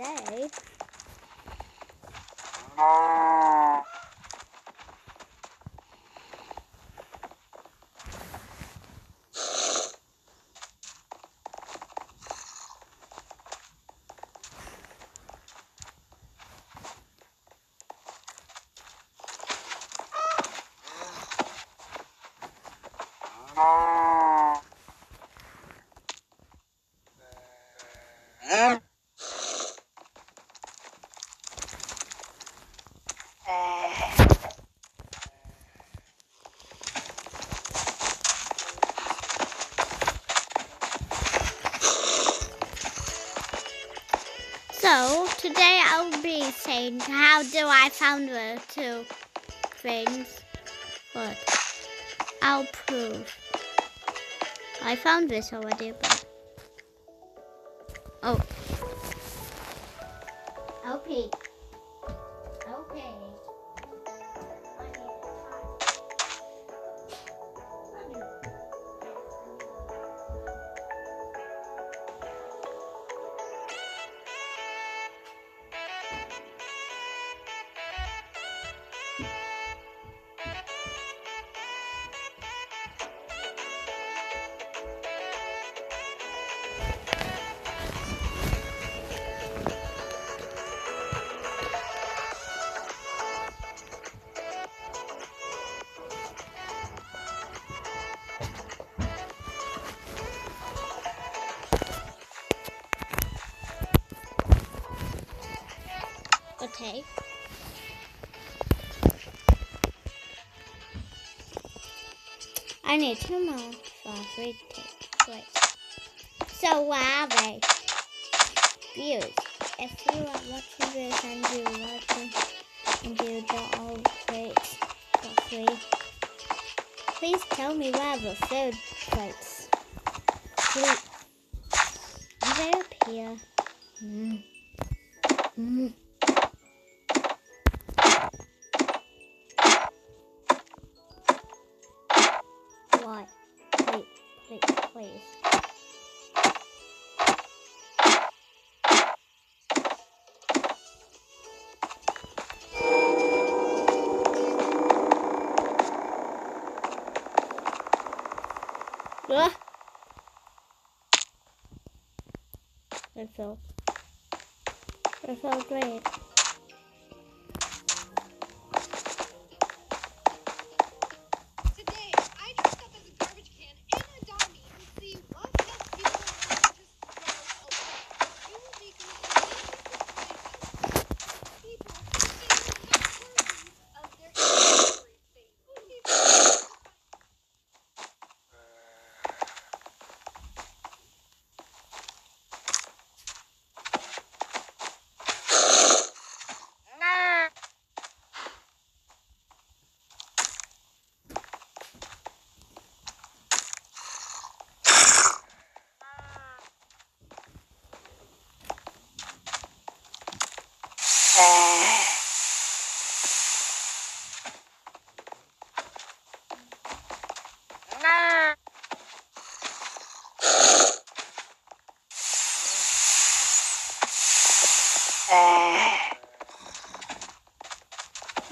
today. So saying how do I find the two things. But I'll prove. I found this already, but oh. Okay. Okay. I need two more for three. Wait. So where are they? Views. If you are watching this and you're watching and you don't always for free, please tell me where the third plates. Please. Are they up here? Mm. Ugh. That felt. That felt great. Today, I dressed up as a garbage can and a dummy to see what gets people to just throw away. You will be completely surprised. People think they're not worthy of their everything. People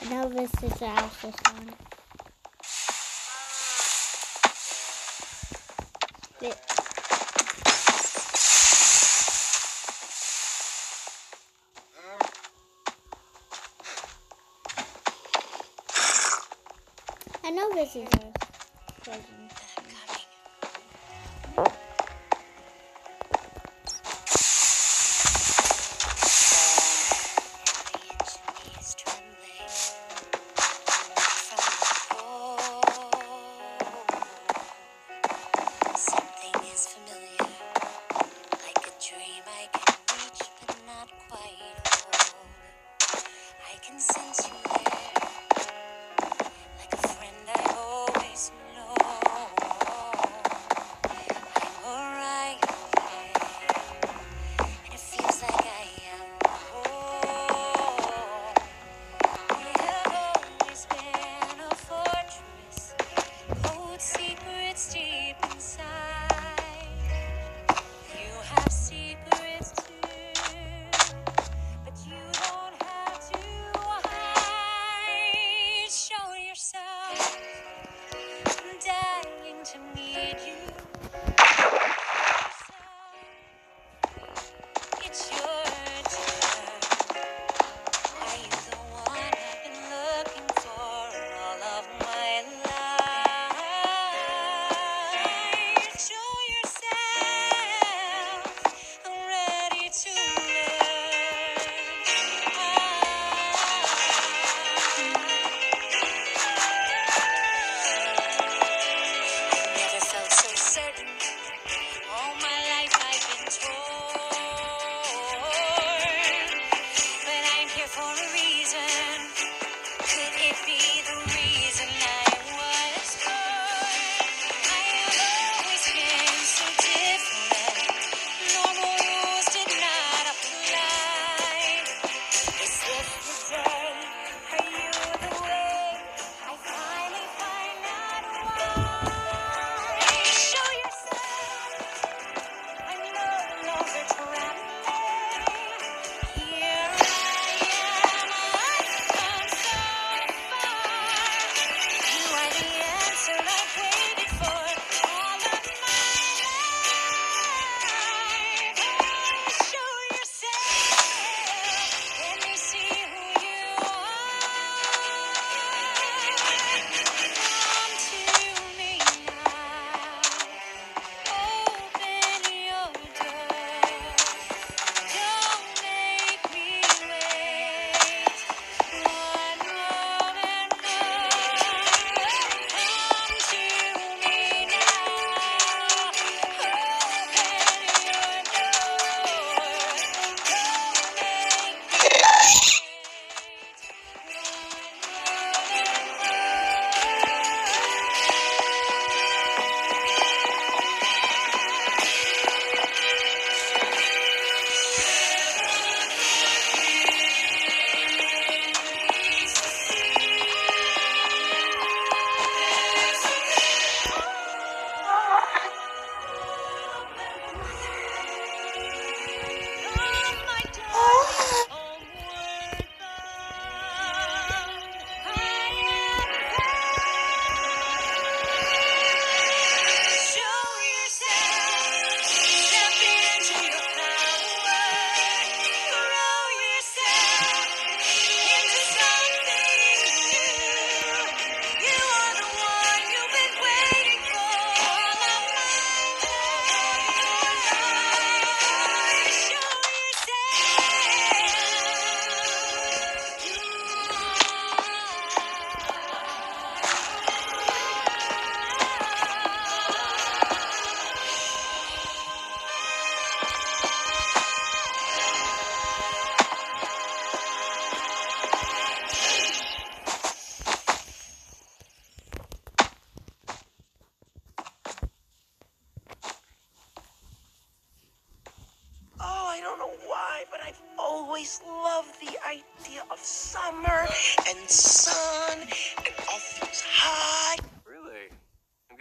I know this is alpha one. I know this is a version. I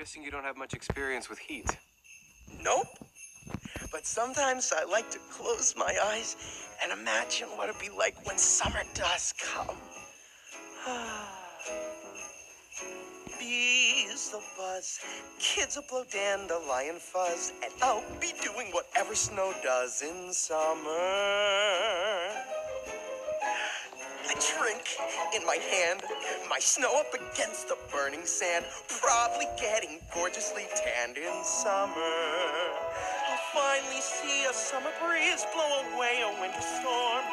guessing you don't have much experience with heat. Nope. But sometimes I like to close my eyes and imagine what it'd be like when summer does come. Bees will buzz, kids will blow dandelion fuzz, and I'll be doing whatever snow does in summer. I drink in my hand, my snow up against the burning sand, probably getting gorgeously tanned in summer. I'll finally see a summer breeze blow away a winter storm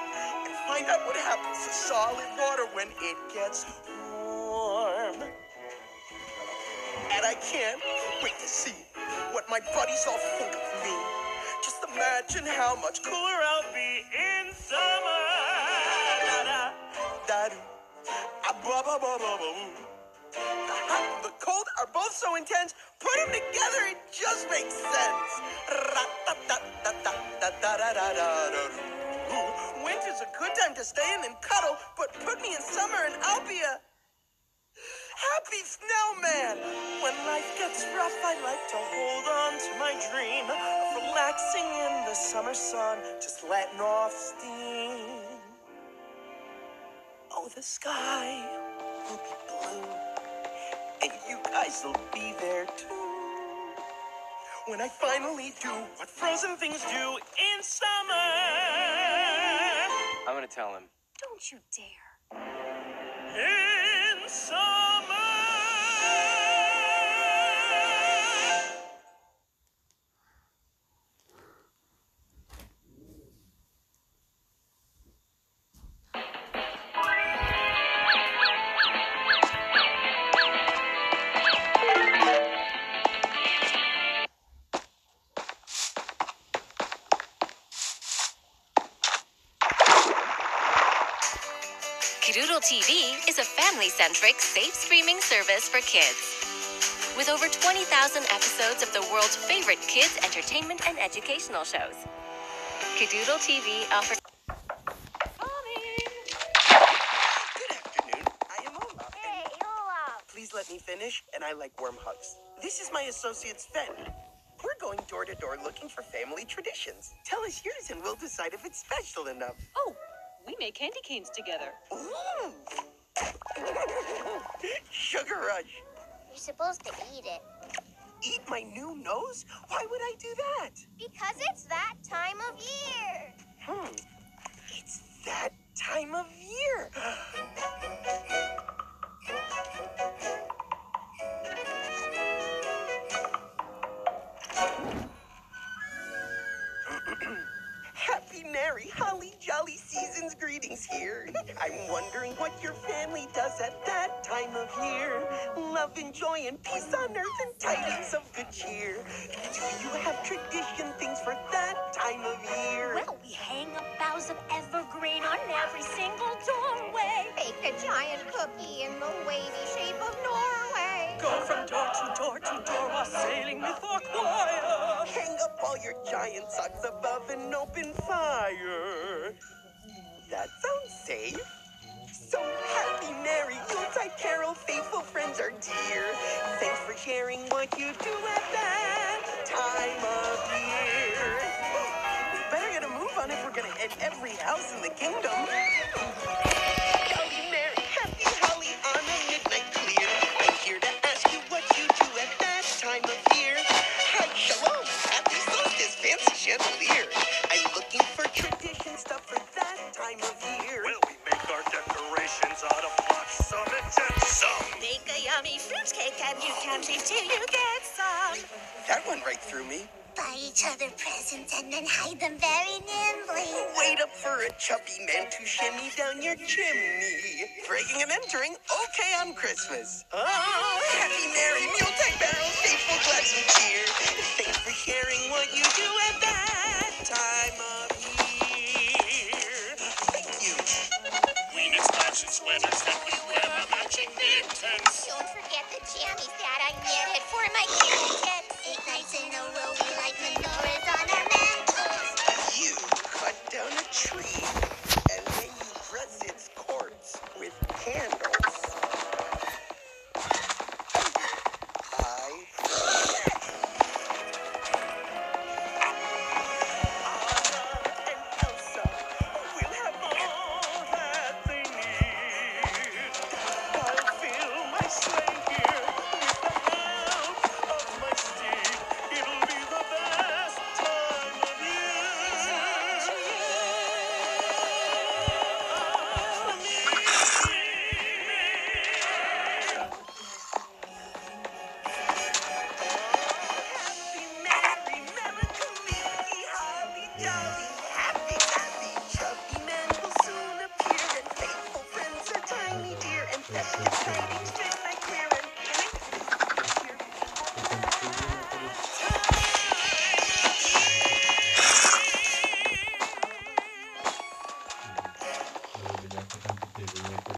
and find out what happens to solid water when it gets warm. And I can't wait to see what my buddies all think of me. Just imagine how much cooler intense. Put them together, it just makes sense. Winter's a good time to stay in and cuddle, but put me in summer and I'll be a happy snowman. When life gets rough, I like to hold on to my dream of relaxing in the summer sun, just letting off steam. Oh, the sky will be blue, and you guys will be there too. When I finally do what frozen things do in summer. I'm gonna tell him. Don't you dare. In summer. Family centric, safe streaming service for kids. With over 20,000 episodes of the world's favorite kids' entertainment and educational shows. Kidoodle TV offers. Good afternoon. I am Olaf. Hey, Olaf. Please let me me finish, and I like warm hugs. This is my associate Sven. We're going door to door looking for family traditions. Tell us yours, and we'll decide if it's special enough. Oh, we make candy canes together. Ooh. Sugar rush. You're supposed to eat it. Eat my new nose? Why would I do that? Because it's that time of year. Hmm. It's that time of year. Happy, merry, holly, jolly season's greetings here. I'm wondering what your Love and joy and peace on earth and tidings of good cheer. Do you have tradition things for that time of year? Well, we hang up boughs of evergreen on every single doorway. Bake a giant cookie in the wavy shape of Norway. Go from door to door to door while sailing with our choir. Hang up all your giant socks above an open fire. That sounds safe. So happy, merry Yuletide carol, faithful friends are dear. Thanks for sharing what you do at that time of year. We better get a move on if we're gonna hit every house in the kingdom. Each other presents and then hide them very nimbly. Wait up for a chubby man to shimmy down your chimney. Breaking and entering, okay on Christmas. Oh, happy, merry, Yuletide barrels, faithful glass of cheer. Thanks for sharing what you do at that